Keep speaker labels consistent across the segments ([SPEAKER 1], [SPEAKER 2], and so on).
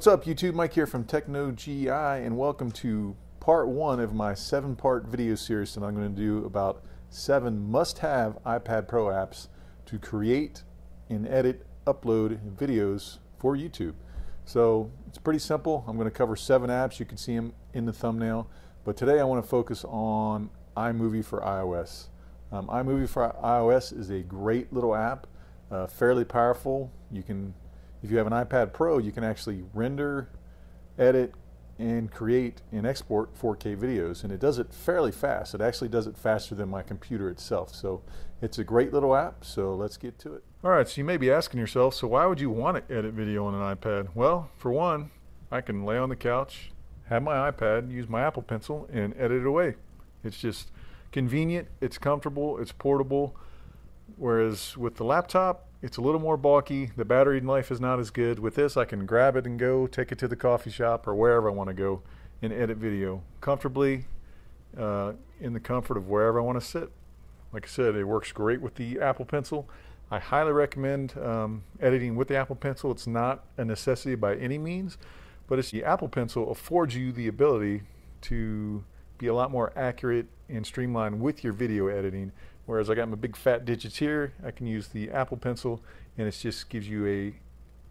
[SPEAKER 1] What's up YouTube? Mike here from TechnoGI and welcome to part one of my seven part video series that I'm going to do about seven must have iPad Pro apps to create and edit, upload videos for YouTube. So it's pretty simple. I'm going to cover seven apps. You can see them in the thumbnail. But today I want to focus on iMovie for iOS. Um, iMovie for iOS is a great little app, uh, fairly powerful. You can if you have an iPad Pro, you can actually render, edit, and create and export 4K videos. And it does it fairly fast. It actually does it faster than my computer itself. So it's a great little app. So let's get to it. All right, so you may be asking yourself, so why would you want to edit video on an iPad? Well, for one, I can lay on the couch, have my iPad, use my Apple Pencil, and edit it away. It's just convenient, it's comfortable, it's portable. Whereas with the laptop, it's a little more bulky. The battery life is not as good. With this, I can grab it and go, take it to the coffee shop or wherever I want to go and edit video comfortably uh, in the comfort of wherever I want to sit. Like I said, it works great with the Apple Pencil. I highly recommend um, editing with the Apple Pencil. It's not a necessity by any means, but it's the Apple Pencil affords you the ability to be a lot more accurate and streamlined with your video editing Whereas I got my big fat digits here, I can use the Apple Pencil and it just gives you a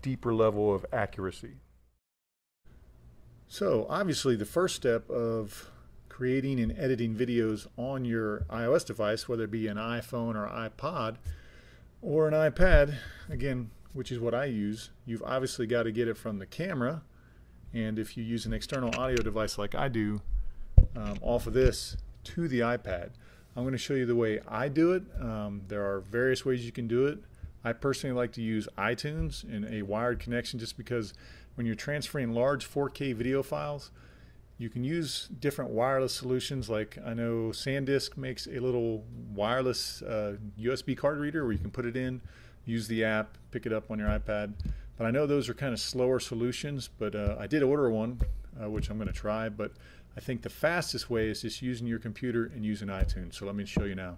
[SPEAKER 1] deeper level of accuracy. So obviously the first step of creating and editing videos on your iOS device, whether it be an iPhone or iPod or an iPad, again, which is what I use, you've obviously got to get it from the camera. And if you use an external audio device like I do, um, off of this to the iPad. I'm going to show you the way I do it. Um, there are various ways you can do it. I personally like to use iTunes in a wired connection just because when you're transferring large 4K video files, you can use different wireless solutions. Like I know SanDisk makes a little wireless uh, USB card reader where you can put it in, use the app, pick it up on your iPad. But I know those are kind of slower solutions, but uh, I did order one, uh, which I'm going to try. But I think the fastest way is just using your computer and using iTunes. So let me show you now.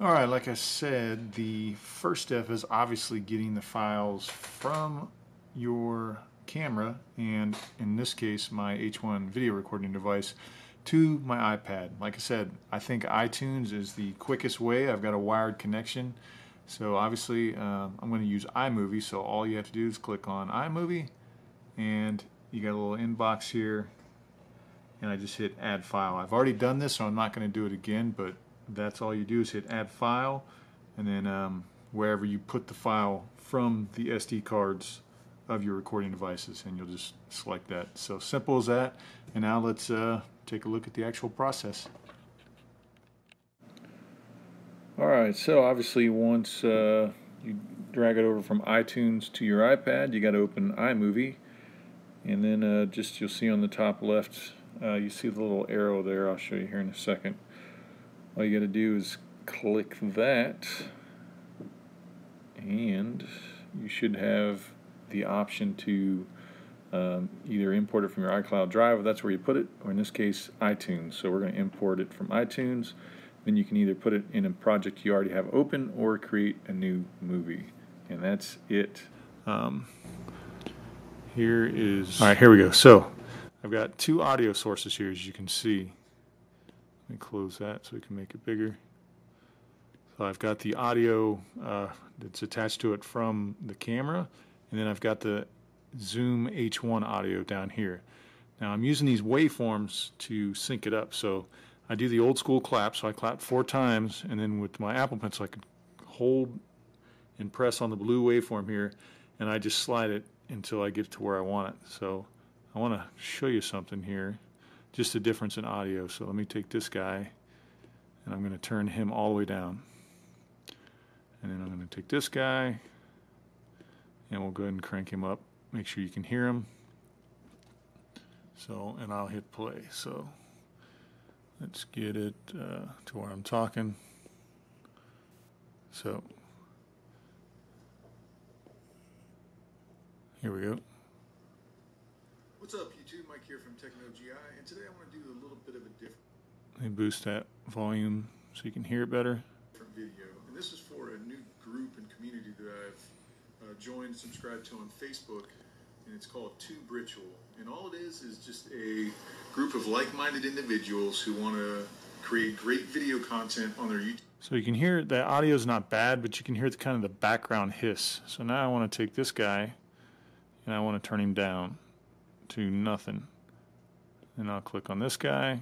[SPEAKER 1] All right, like I said, the first step is obviously getting the files from your camera, and in this case, my H1 video recording device, to my iPad. Like I said, I think iTunes is the quickest way. I've got a wired connection. So obviously, uh, I'm going to use iMovie. So all you have to do is click on iMovie, and you got a little inbox here and I just hit add file. I've already done this so I'm not going to do it again but that's all you do is hit add file and then um, wherever you put the file from the SD cards of your recording devices and you'll just select that. So simple as that and now let's uh, take a look at the actual process. Alright so obviously once uh, you drag it over from iTunes to your iPad you got to open iMovie and then uh, just you'll see on the top left uh, you see the little arrow there I'll show you here in a second all you got to do is click that and you should have the option to um, either import it from your iCloud drive, that's where you put it, or in this case, iTunes. So we're going to import it from iTunes. Then you can either put it in a project you already have open or create a new movie. And that's it. Um, here is. All right, here we go. So I've got two audio sources here, as you can see. Let me close that so we can make it bigger. So I've got the audio uh, that's attached to it from the camera, and then I've got the Zoom H1 audio down here. Now I'm using these waveforms to sync it up. So I do the old school clap, so I clap four times, and then with my Apple Pencil I can hold and press on the blue waveform here, and I just slide it until I get to where I want it. So I want to show you something here, just the difference in audio. So let me take this guy, and I'm going to turn him all the way down. And then I'm going to take this guy, and we'll go ahead and crank him up. Make sure you can hear him. So, and I'll hit play. So let's get it uh, to where I'm talking. So here we go.
[SPEAKER 2] What's up YouTube? Mike here from TechnoGI and today I want to do a little bit of a different
[SPEAKER 1] Let me boost that volume so you can hear it better.
[SPEAKER 2] video. And this is for a new group and community that I've uh, joined, subscribed to on Facebook and it's called Tube Ritual. And all it is is just a group of like-minded individuals who want to create great video content on their YouTube.
[SPEAKER 1] So you can hear the audio is not bad, but you can hear the kind of the background hiss. So now I want to take this guy and I want to turn him down to nothing. And I'll click on this guy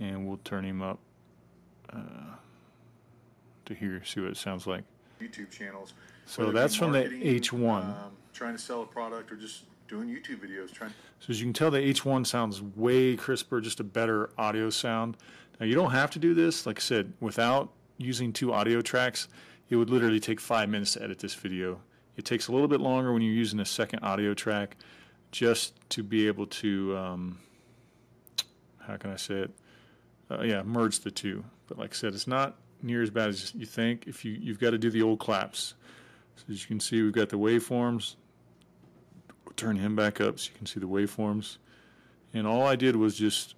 [SPEAKER 1] and we'll turn him up uh, to hear, see what it sounds like.
[SPEAKER 2] YouTube channels.
[SPEAKER 1] So that's from the H1. Um,
[SPEAKER 2] trying to sell a product or just doing YouTube videos. Trying.
[SPEAKER 1] So as you can tell, the H1 sounds way crisper, just a better audio sound. Now you don't have to do this. Like I said, without using two audio tracks, it would literally take five minutes to edit this video. It takes a little bit longer when you're using a second audio track, just to be able to, um, how can I say it? Uh, yeah, merge the two. But like I said, it's not near as bad as you think. If you you've got to do the old claps. So as you can see, we've got the waveforms. We'll turn him back up so you can see the waveforms. And all I did was just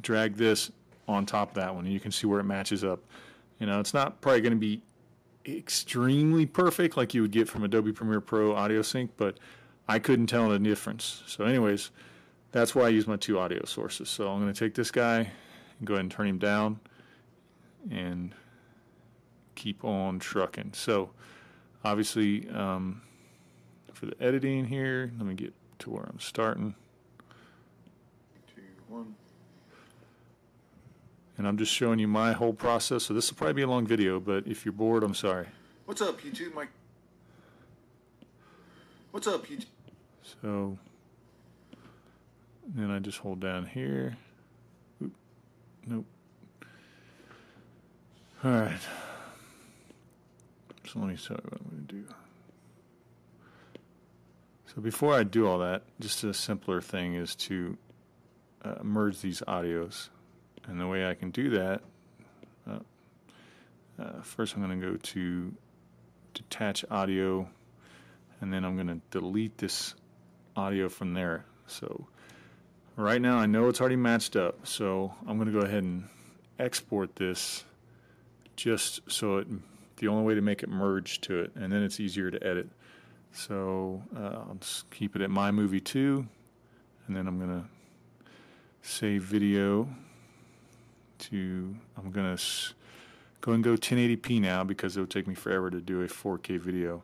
[SPEAKER 1] drag this on top of that one, and you can see where it matches up. You know, it's not probably going to be extremely perfect like you would get from Adobe Premiere Pro Audio Sync, but I couldn't tell the difference. So, anyways, that's why I use my two audio sources. So I'm going to take this guy and go ahead and turn him down and keep on trucking. So obviously um, for the editing here, let me get to where I'm starting.
[SPEAKER 2] Two, one.
[SPEAKER 1] And I'm just showing you my whole process. So this will probably be a long video, but if you're bored, I'm sorry.
[SPEAKER 2] What's up, YouTube? Mike? What's up, YouTube?
[SPEAKER 1] So then I just hold down here. Oop. Nope. All right. So let me tell you what I'm going to do. So before I do all that, just a simpler thing is to uh, merge these audios. And the way I can do that, uh, uh, first I'm going to go to detach audio, and then I'm going to delete this audio from there. So right now I know it's already matched up, so I'm going to go ahead and export this just so it the only way to make it merge to it, and then it's easier to edit. So uh, I'll just keep it at my movie two, and then I'm gonna save video to I'm gonna go and go 1080p now because it would take me forever to do a 4K video.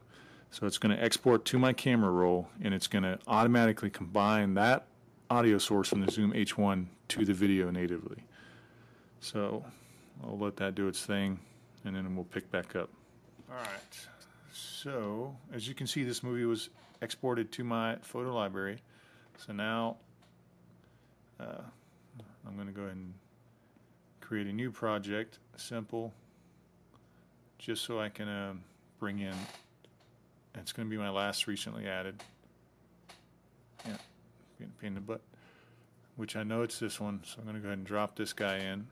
[SPEAKER 1] So it's going to export to my camera roll and it's going to automatically combine that audio source from the Zoom H1 to the video natively. So I'll let that do its thing and then we'll pick back up. All right. So, as you can see, this movie was exported to my photo library. So now uh, I'm going to go ahead and create a new project, simple, just so I can uh, bring in, it's going to be my last recently added. Yeah, getting pain in the butt. Which I know it's this one, so I'm going to go ahead and drop this guy in.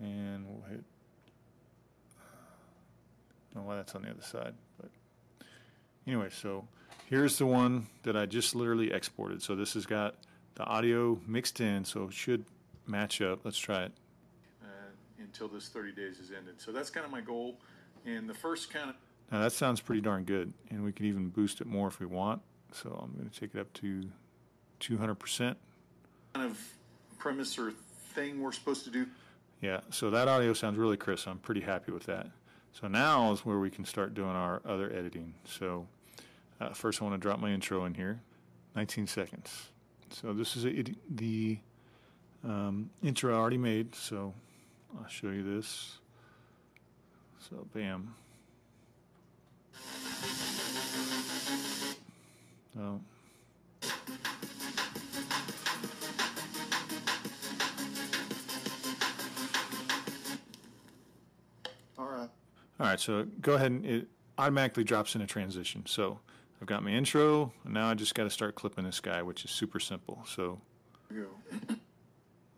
[SPEAKER 1] and we'll hit I don't know why that's on the other side but anyway so here's the one that I just literally exported so this has got the audio mixed in so it should match up let's try it
[SPEAKER 2] uh, until this 30 days is ended so that's kind of my goal and the first kind of
[SPEAKER 1] now that sounds pretty darn good and we can even boost it more if we want so I'm going to take it up to 200%
[SPEAKER 2] kind of premise or thing we're supposed to do
[SPEAKER 1] yeah, so that audio sounds really crisp. I'm pretty happy with that. So now is where we can start doing our other editing. So uh, first I want to drop my intro in here, 19 seconds. So this is a, the um, intro I already made, so I'll show you this. So bam. So All right, so go ahead and it automatically drops in a transition. So I've got my intro, and now I just got to start clipping this guy, which is super simple. So let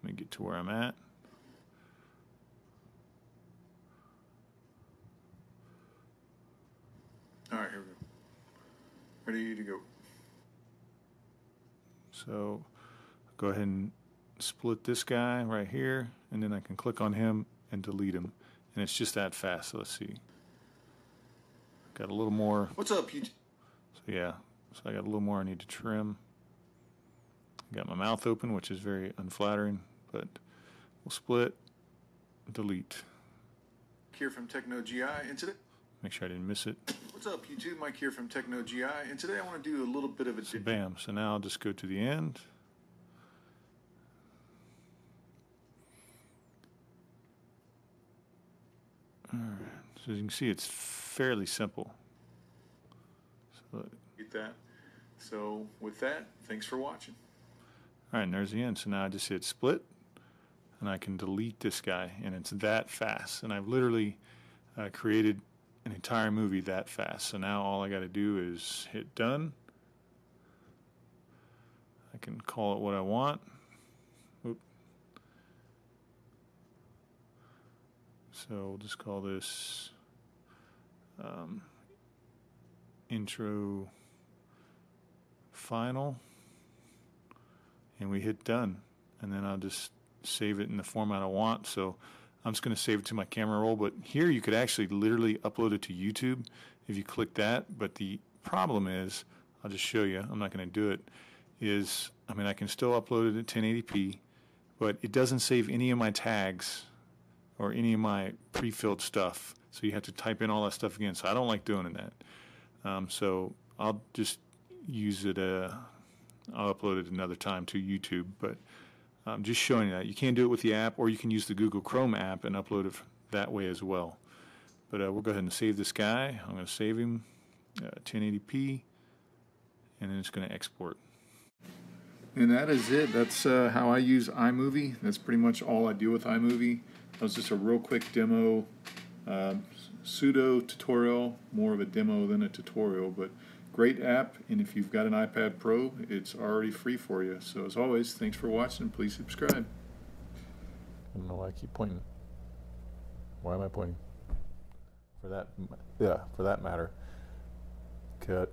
[SPEAKER 1] me get to where I'm at.
[SPEAKER 2] All right, here we go. Ready to go.
[SPEAKER 1] So go ahead and split this guy right here, and then I can click on him and delete him and it's just that fast. So let's see. got a little more.
[SPEAKER 2] What's up, YouTube?
[SPEAKER 1] So yeah, so I got a little more I need to trim. Got my mouth open, which is very unflattering, but we'll split, delete.
[SPEAKER 2] Here from Techno GI, today.
[SPEAKER 1] Make sure I didn't miss it.
[SPEAKER 2] What's up, YouTube? Mike here from Techno GI, and today I want to do a little bit of a.
[SPEAKER 1] So bam. So now I'll just go to the end. All right. So as you can see, it's fairly simple. So,
[SPEAKER 2] Get that. So with that, thanks for watching.
[SPEAKER 1] all right, and there's the end. So now I just hit split, and I can delete this guy, and it's that fast. And I've literally uh, created an entire movie that fast. So now all I got to do is hit done. I can call it what I want. Oop. So we'll just call this um, intro final. And we hit done. And then I'll just save it in the format I want. So I'm just going to save it to my camera roll. But here you could actually literally upload it to YouTube if you click that. But the problem is, I'll just show you. I'm not going to do it. Is I mean I can still upload it at 1080p, but it doesn't save any of my tags or any of my pre-filled stuff. So you have to type in all that stuff again. So I don't like doing that. Um, so I'll just use it. Uh, I'll upload it another time to YouTube, but I'm just showing you that you can do it with the app, or you can use the Google Chrome app and upload it that way as well. But uh, we'll go ahead and save this guy. I'm going to save him uh, 1080p, and then it's going to export. And that is it. That's uh, how I use iMovie. That's pretty much all I do with iMovie. That was just a real quick demo, um, pseudo tutorial, more of a demo than a tutorial, but great app. And if you've got an iPad Pro, it's already free for you. So as always, thanks for watching. Please subscribe. I don't know why I keep pointing. Why am I pointing? For that, yeah, for that matter. Cut.